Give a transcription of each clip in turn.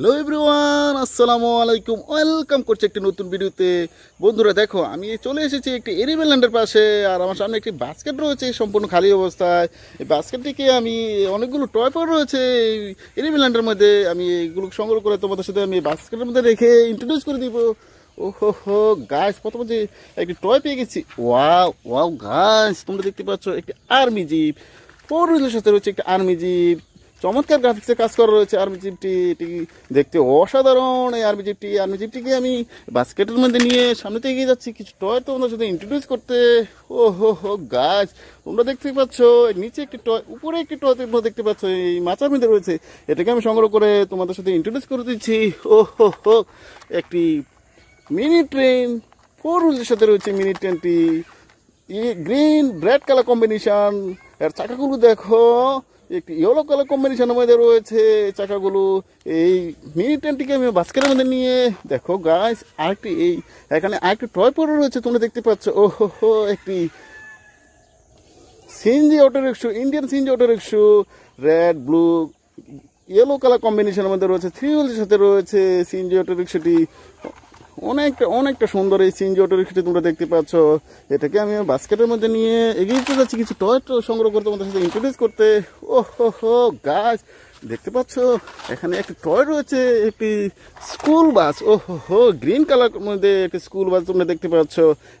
Hello everyone আসসালামু আলাইকুম welcome করছি একটি নতুন ভিডিওতে। বন্ধুরা, দেখো, আমি চলে এসেছি একটি এরিবেল ল্যান্ডের পাশে, আর আমার সামনে একটি বাস্কেট রয়েছে সম্পূর্ণ খালি অবস্থায়। এই বাস্কেটটিকে আমি অনেকগুলো টয় পর রয়েছে এই ল্যান্ডের মধ্যে। আমি এগুলো সংগ্রহ করে তোমাদের সাথে আমি বাস্কেটের মধ্যে রেখে ইন্ট্রোডিউস করে দিব। ও হো হো গাছ প্রথমে যে একটি টয় পেয়ে গেছি। ওয়াও ওয়াও গাছ তোমরা দেখতে পাচ্ছ একটি আর্মি জিপ ফোর হুইলের সাথে রয়েছে একটি আর্মি জিপ চমৎকার গ্রাফিক্সে কাজ করা রয়েছে আর্মি জিপটি এটি দেখতে অসাধারণ। এই আর্মি জিপটি আর্মি জিপটিকে আমি বাস্কেটের মধ্যে নিয়ে সামনে থেকে এগিয়ে যাচ্ছি। কিছু টয় তোমাদের সাথে ইন্ট্রোডিউস করতে। ও হো হো গাছ তোমরা দেখতেই পাচ্ছ নিচে একটি টয় উপরে একটি টয় তোমরা দেখতে পাচ্ছ। এই মাচার মধ্যে রয়েছে। এটাকে আমি সংগ্রহ করে তোমাদের সাথে ইন্ট্রোডিউস করে দিচ্ছি। ও হো হো, একটি মিনি ট্রেন ফোর হুইলের সাথে রয়েছে মিনি ট্রেনটি গ্রিন রেড কালার কম্বিনেশন এর চাকাগুলো দেখো। একটি ইয়েলো কালার কম্বিনেশনের মধ্যে রয়েছে চাকাগুলো। এই মিনি ট্রেনটিকে আমি বাস্কেটের মধ্যে নিয়ে, দেখো গাছ আরেকটি এই, এখানে আরেকটি টয় পরে রয়েছে, তোমরা দেখতে পাচ্ছ। ও হো একটি CNG auto rickshaw Indian CNG auto rickshaw red blue yellow colour কম্বিনেশনের মধ্যে রয়েছে থ্রি হুইলের সাথে রয়েছে সিএনজি অটো রিক্সাটি অনেকটা অনেকটা সুন্দর এই সিএনজি অটো রিক্সাটি তোমরা দেখতে পাচ্ছ। এটাকে আমি বাস্কেটের মধ্যে নিয়ে এগিয়ে যাচ্ছি, কিছু টয় সংগ্রহ করতে তোমাদের সাথে ইন্ট্রোডিউস করতে। ও হো গাছ। দেখতে পাচ্ছ, এখানে একটি টয় রয়েছে, একটি স্কুল বাস ও হো গ্রিন কালার মধ্যে একটি স্কুল বাস তোমরা দেখতে পাচ্ছ।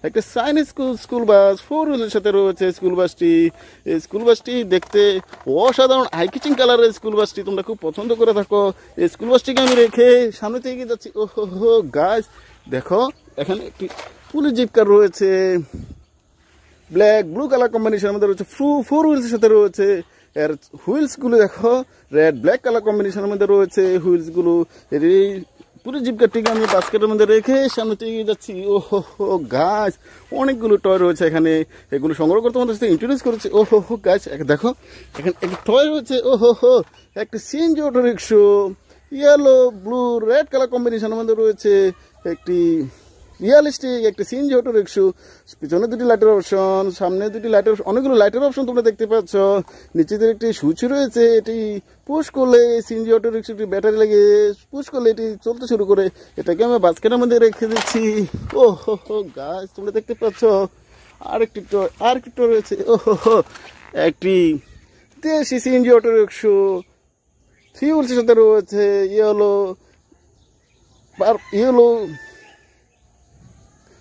একটি Chinese school school bus four হুইলের সাথে রয়েছে স্কুল বাসটি এই স্কুল বাসটি দেখতে অসাধারণ আই কিচিং কালারের স্কুল বাসটি তোমরা খুব পছন্দ করে থাকো। এই স্কুল বাসটিকে আমি রেখে সামনে থেকে যাচ্ছি। ও হো গাছ। দেখো, এখানে একটি পুলিশ জিপ কার রয়েছে। ব্ল্যাক ব্লু কালার কম্বিনেশনের মধ্যে রয়েছে। ফ্রু ফোর হুইলসের সাথে রয়েছে। এর হুইলসগুলো দেখো রেড ব্ল্যাক কালার কম্বিনেশনের মধ্যে রয়েছে হুইলসগুলো। এর এই পুরো জিপকারটিকে আমি বাস্কেটের মধ্যে রেখে সামনে থেকে যাচ্ছি। ও হো গাছ অনেকগুলো টয় রয়েছে এখানে। এগুলো সংগ্রহ করতে আমাদের সাথে ইন্ট্রোডিউস করেছে। ও হো হো গাছ দেখো, এখানে একটি টয় রয়েছে। ও হো হো একটি CNG auto rickshaw yellow blue red colour কম্বিনেশনের মধ্যে রয়েছে। একটি রিয়ালিস্টিক, একটি সিএনজি অটো রিক্সু পিছনে দুটি লাইটের অপশন সামনে দুটি লাইটের অনেকগুলো লাইটের অপশন তোমরা দেখতে পাচ্ছ। নিচেতে একটি সুইচ রয়েছে, এটি পুশ করলে সিএনজি অটো রিক্সাটি ব্যাটারি লাগে পুশ করলে এটি চলতে শুরু করে। এটাকে আমি বাস্কেটের মধ্যে রেখে দিচ্ছি। ও হো হো গাছ তোমরা দেখতে পাচ্ছ? আরেকটি আরেকটি রয়েছে। ও হো হো, একটি দেশি সিএনজি অটো রিক্সু হুইলসের সাথে রয়েছে yellow yellow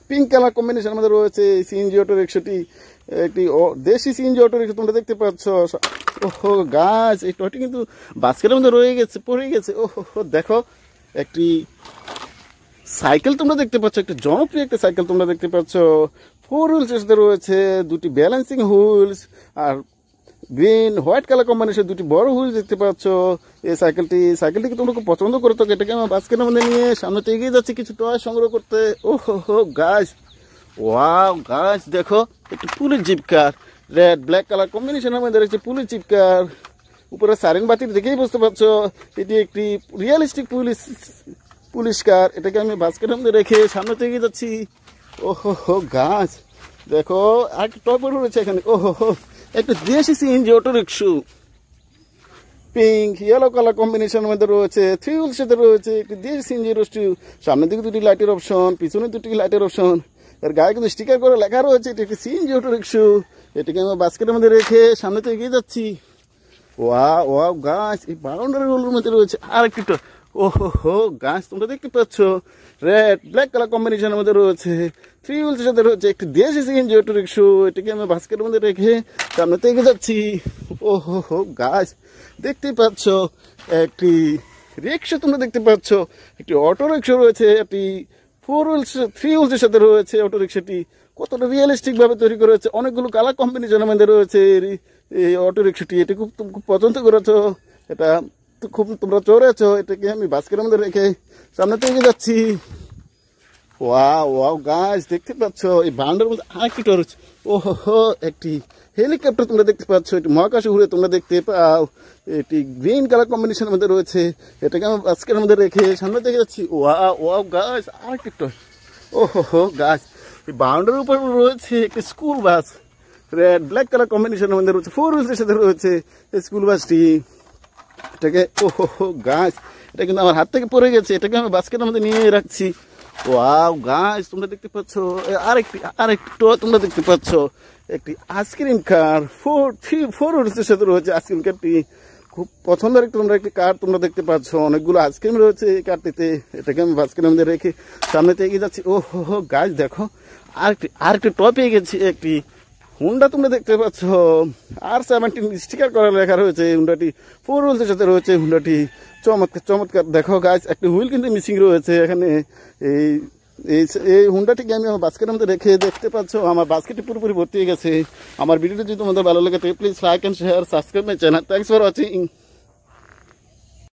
pink colour combination মধ্যে রয়েছে সিএনজি অটো রিক্সাটি একটি দেশি সিএনজি অটো রিক্সা তোমরা দেখতে পাচ্ছ। ওহো, গাছ, এই টয়টি কিন্তু বাস্কেটের মধ্যে রয়ে গেছে, পড়ে গেছে। ওহো, দেখো, একটি সাইকেল তোমরা দেখতে পাচ্ছ, একটি জনপ্রিয় একটা সাইকেল তোমরা দেখতে পাচ্ছ। ফোর হুইলস রয়েছে, দুটি ব্যালেন্সিং হুইলস আর গ্রিন হোয়াইট কালার কম্বিনেশন দুটি বড় হুইল দেখতে পাচ্ছ। এই সাইকেলটি সাইকেলটিকে তোমরা খুব পছন্দ করে থাকো। এটাকে আমার বাস্কেটের মধ্যে নিয়ে সামনে তো এগিয়ে যাচ্ছি, কিছু টয় সংগ্রহ করতে। ও হো গাছ ওয়াও গাছ দেখো, একটি police jeep car red black colour কম্বিনেশনের মধ্যে রয়েছে পুলিশ জিপকার উপরে সারেন বাতি দেখেই বুঝতে পারছ, এটি একটি রিয়েলিস্টিক পুলিশ পুলিশ কার এটাকে আমি বাস্কেটের মধ্যে রেখে সামনে তো এগিয়ে যাচ্ছি। ও হো গাছ দেখো আর টয় পড়ে রয়েছে এখানে। ও হো একটা দেশি CNG auto rickshaw pink yellow colour কম্বিনেশনের মধ্যে রয়েছে থ্রি হুইল সাথে রয়েছে, একটি দেশি সিএনজি রোস্টু সামনের দিকে দুটি লাইটের অপশন পিছনে দুটি লাইটের অপশন এর গায়ে কিন্তু স্টিকার করে লেখা রয়েছে, এটি একটি সিএনজি অটো রিক্সু এটাকে আমি বাস্কেটের মধ্যে রেখে সামনে তো এগিয়ে যাচ্ছি। ওয়া ওয়া গাছ এই বাউন্ডারিগুলোর মধ্যে রয়েছে আর একটি ও হো হো গাছ তোমরা দেখতে পাচ্ছ। রেড ব্ল্যাক কালার কম্বিনেশনের মধ্যে রয়েছে। থ্রি হুইলসের সাথে রয়েছে একটি দেশি সিএনজি অটো রিক্সু এটাকে আমি বাস্কেটের মধ্যে রেখে সামনে তো এগিয়ে যাচ্ছি। ও হো গাছ দেখতেই পাচ্ছ একটি রিক্সা তোমরা দেখতে পাচ্ছ। একটি অটো রিক্সা রয়েছে, একটি ফোর হুইলস থ্রি হুইলসের সাথে রয়েছে অটো রিক্সাটি কতটা রিয়েলিস্টিক ভাবে তৈরি করা হয়েছে, অনেকগুলো কালার কম্বিনেশনের মধ্যে রয়েছে। এই অটো রিক্সাটি এটি খুব খুব পছন্দ করেছ। এটা খুব তোমরা চড়েছো এটাকে আমি বাস্কেটের মধ্যে রেখে সামনে থেকে যাচ্ছি। ওয়া ওয়াও গাছ দেখতে পাচ্ছ, এই বাউন্ডের মধ্যে আরেকটি টরচ ও হো একটি হেলিকপ্টার তোমরা দেখতে পাচ্ছ এটি মহাকাশে ঘুরে তোমরা দেখতে পাও। এটি গ্রিন কালার কম্বিনেশনের মধ্যে রয়েছে, এটাকে আমি বাস্কেটের মধ্যে রেখে সামনে থেকে যাচ্ছি। ওয়া ওয়াও গাছ আরেকটি টরচ ও হো গাছ এই বাউন্ডারির উপর রয়েছে একটি school bus red black colour কম্বিনেশনের মধ্যে রয়েছে ফোর হুইলসের সাথে রয়েছে স্কুল বাসটি এটাকে ও গাছ এটা কিন্তু আমার হাত থেকে পড়ে গেছে, এটাকে আমি বাস্কেটের মধ্যে নিয়ে রাখছি। ওয়াও গাছ তোমরা দেখতে পাচ্ছ আরেকটি আরেকটি তোমরা দেখতে পাচ্ছ, একটি ice cream car four three four রুটসের সাথে রয়েছে আইসক্রিম কারটি। খুব পছন্দের একটি, তোমরা একটি কার তোমরা দেখতে পাচ্ছ, অনেকগুলো আইসক্রিম রয়েছে এই কারটিতে, এটাকে আমি বাস্কেটের মধ্যে রেখে সামনেতে এগিয়ে যাচ্ছি। ও হো গাছ দেখো, আরেকটি আরেকটি টপ গেছি একটি। হুন্ডা তোমরা দেখতে পাচ্ছ। আর সেভেন্টিন স্টিকার করা লেখা রয়েছে। হুন্ডাটি ফোর হুইলসের সাথে রয়েছে। হুন্ডাটি চমৎকার চমৎকার। দেখো গাছ একটি হুইল কিন্তু মিসিং রয়েছে এখানে। এই এই এই হুন্ডাটিকে আমি আমার বাস্কেটের মধ্যে রেখে দেখতে পাচ্ছ। আমার বাস্কেটটি পুরোপুরি ভর্তি হয়ে গেছে। আমার ভিডিওটি যদি তোমাদের ভালো লাগে please like and share subscribe my channel thanks for watching